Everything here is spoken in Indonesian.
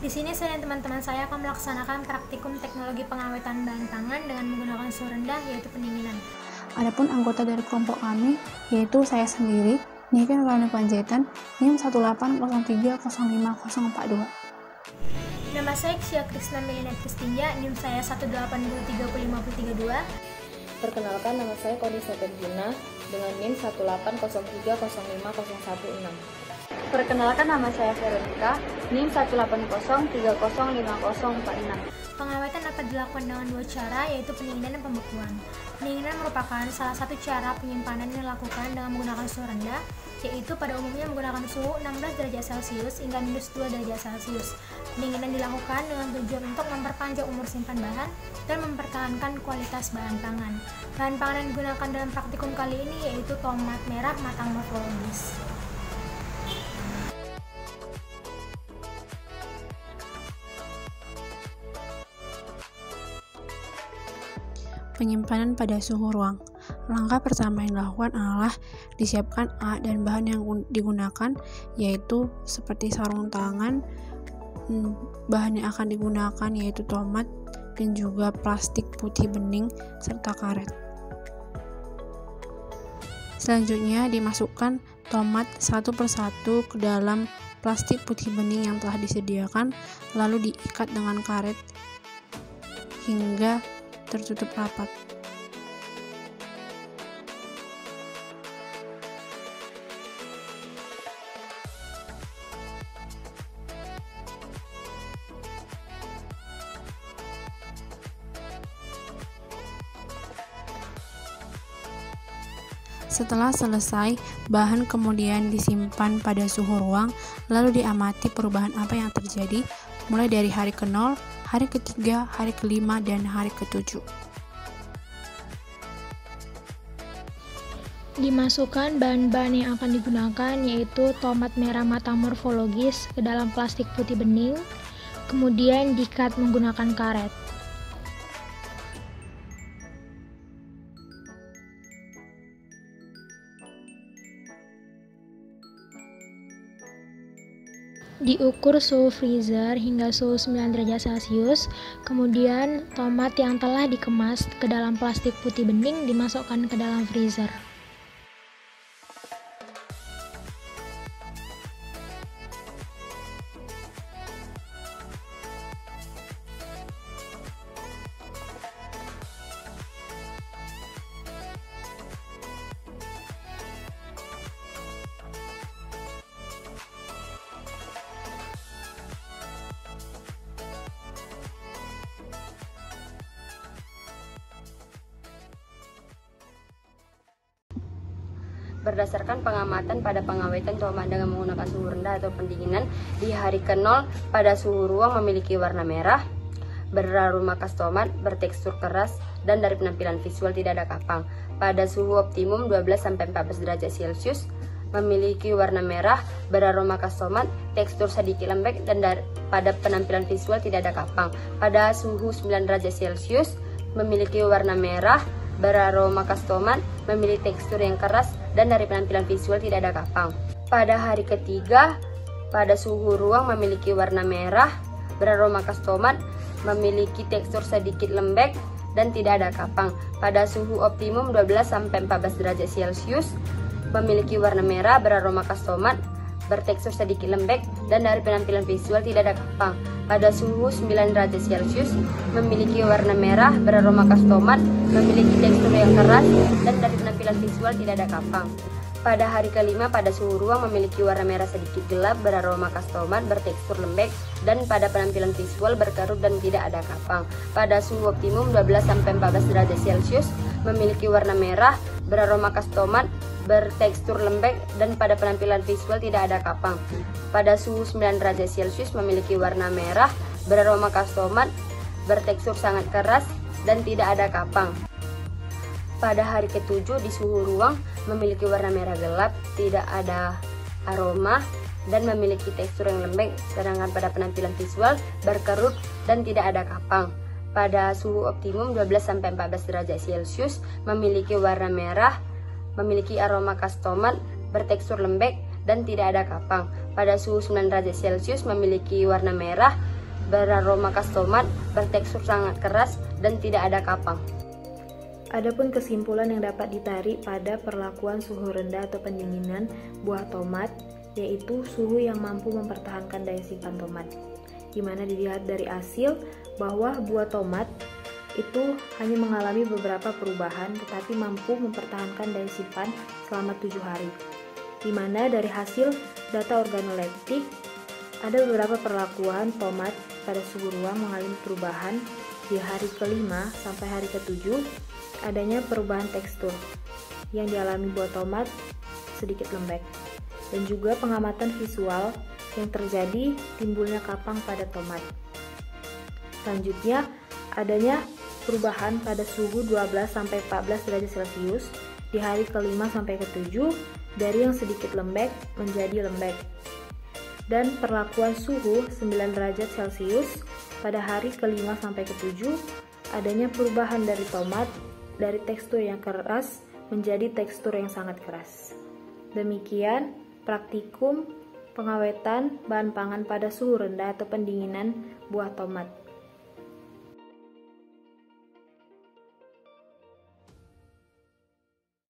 Di sini saya dan teman-teman saya akan melaksanakan praktikum teknologi pengawetan bahan pangan dengan menggunakan suhu rendah yaitu pendinginan. Adapun anggota dari kelompok kami yaitu saya sendiri, Niken Rani Panjaitan, NIM 180305042. Nama saya Ksya Krisna Melina Kristinja, NIM saya 182305032. Perkenalkan nama saya Koni Setentina dengan NIM 180305016. Perkenalkan nama saya Veronica, NIM 180305046. Pengawetan dapat dilakukan dengan dua cara, yaitu pendinginan dan pembekuan. Pendinginan merupakan salah satu cara penyimpanan yang dilakukan dengan menggunakan suhu rendah, yaitu pada umumnya menggunakan suhu 16 derajat Celcius hingga minus 2 derajat Celcius. Pendinginan dilakukan dengan tujuan untuk memperpanjang umur simpan bahan dan mempertahankan kualitas bahan pangan. Bahan pangan yang digunakan dalam praktikum kali ini yaitu tomat merah matang morfologis. Penyimpanan pada suhu ruang. Langkah pertama yang dilakukan adalah disiapkan A dan bahan yang digunakan yaitu seperti sarung tangan, hmm, bahan yang akan digunakan yaitu tomat dan juga plastik putih bening serta karet. Selanjutnya dimasukkan tomat satu persatu ke dalam plastik putih bening yang telah disediakan lalu diikat dengan karet hingga tertutup rapat. Setelah selesai, bahan kemudian disimpan pada suhu ruang, lalu diamati perubahan apa yang terjadi mulai dari hari ke-0 hari ketiga, hari kelima, dan hari ketujuh. Dimasukkan bahan-bahan yang akan digunakan yaitu tomat merah matang morfologis ke dalam plastik putih bening, kemudian dikat menggunakan karet. Diukur suhu freezer hingga suhu 9 derajat celcius. Kemudian tomat yang telah dikemas ke dalam plastik putih bening dimasukkan ke dalam freezer Berdasarkan pengamatan pada pengawetan tomat dengan menggunakan suhu rendah atau pendinginan di hari ke-0 pada suhu ruang memiliki warna merah, beraroma khas tomat, bertekstur keras, dan dari penampilan visual tidak ada kapang. Pada suhu optimum 12-14 derajat Celcius, memiliki warna merah, beraroma khas tomat, tekstur sedikit lembek, dan pada penampilan visual tidak ada kapang. Pada suhu 9 derajat Celcius, memiliki warna merah, beraroma khas tomat, memiliki tekstur yang keras, dan dari penampilan visual tidak ada kapang. Pada hari ketiga, pada suhu ruang memiliki warna merah, beraroma khas tomat, memiliki tekstur sedikit lembek, dan tidak ada kapang. Pada suhu optimum 12-14 derajat Celcius, memiliki warna merah, beraroma khas tomat, bertekstur sedikit lembek, dan dari penampilan visual tidak ada kapang. Pada suhu 9 derajat Celcius, memiliki warna merah, beraroma khas tomat, memiliki tekstur yang keras, dan dari penampilan visual tidak ada kapang. Pada hari kelima, pada suhu ruang memiliki warna merah sedikit gelap, beraroma khas tomat, bertekstur lembek, dan pada penampilan visual berkerut dan tidak ada kapang. Pada suhu optimum 12-14 derajat Celcius, memiliki warna merah, beraroma khas tomat, bertekstur lembek dan pada penampilan visual tidak ada kapang. Pada suhu 9 derajat Celcius memiliki warna merah, beraroma khas tomat, bertekstur sangat keras dan tidak ada kapang. Pada hari ketujuh di suhu ruang memiliki warna merah gelap, tidak ada aroma dan memiliki tekstur yang lembek, sedangkan pada penampilan visual berkerut dan tidak ada kapang. Pada suhu optimum 12-14 derajat Celcius memiliki warna merah, memiliki aroma khas tomat, bertekstur lembek, dan tidak ada kapang. Pada suhu 9 derajat Celcius memiliki warna merah, beraroma khas tomat, bertekstur sangat keras, dan tidak ada kapang. Adapun kesimpulan yang dapat ditarik pada perlakuan suhu rendah atau pendinginan buah tomat yaitu suhu yang mampu mempertahankan daya simpan tomat. Di mana dilihat dari hasil bahwa buah tomat itu hanya mengalami beberapa perubahan tetapi mampu mempertahankan daya simpan selama tujuh hari. Di mana dari hasil data organoleptik ada beberapa perlakuan tomat pada suhu ruang mengalami perubahan di hari kelima sampai hari ketujuh adanya perubahan tekstur yang dialami buah tomat sedikit lembek dan juga pengamatan visual yang terjadi timbulnya kapang pada tomat. Selanjutnya, adanya perubahan pada suhu 12 sampai 14 derajat Celcius di hari kelima sampai ketujuh dari yang sedikit lembek menjadi lembek. Dan perlakuan suhu 9 derajat Celcius pada hari kelima sampai ketujuh adanya perubahan dari tomat dari tekstur yang keras menjadi tekstur yang sangat keras. Demikian praktikum pengawetan bahan pangan pada suhu rendah atau pendinginan buah tomat.